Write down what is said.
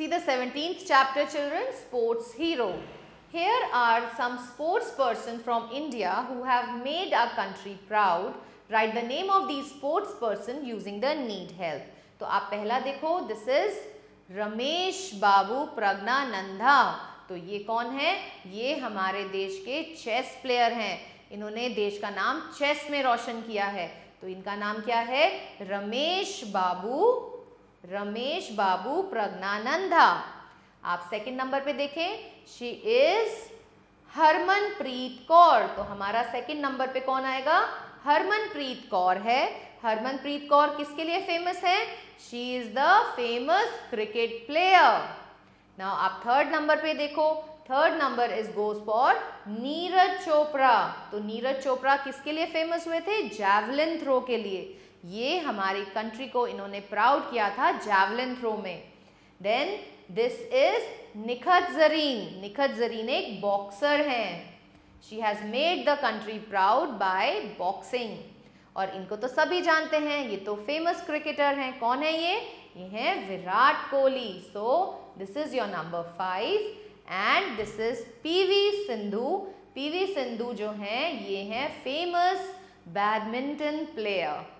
See the 17th chapter children, sports hero. Here are some sports person from India who have made our country proud. Write the name of these sports person using the need help. तो आप पहला देखो this is Ramesh Babu Praggnanandhaa तो ये कौन है ये हमारे देश के चेस प्लेयर हैं इन्होंने देश का नाम चेस में रोशन किया है तो इनका नाम क्या है रमेश बाबू रमेश बाबू प्रज्ञानंदा। आप सेकंड नंबर पे देखें शी इज़ हरमनप्रीत कौर। तो हमारा सेकंड नंबर पे कौन आएगा? हरमनप्रीत कौर है। हरमनप्रीत कौर किसके लिए फ़ेमस है? She is the famous cricket player now आप थर्ड नंबर पे देखो। Third number is goes for Neeraj Chopra. तो नीरज चोपड़ा किसके लिए फ़ेमस हुए थे? जैवलिन थ्रो के लिए। ये हमारी कंट्री को इन्होंने प्राउड किया था जैवलिन थ्रो में। Then this is Nikhat Zareen Nikhat Zareen एक बॉक्सर हैं। She has made the country proud by boxing और इनको तो सभी जानते हैं, ये तो फ़ेमस क्रिकेटर हैं। कौन है ये? ये है Virat Kohli. So this is your number five and this is PV Sindhu PV Sindhu जो हैं, ये हैं फ़ेमस बैडमिंटन प्लेयर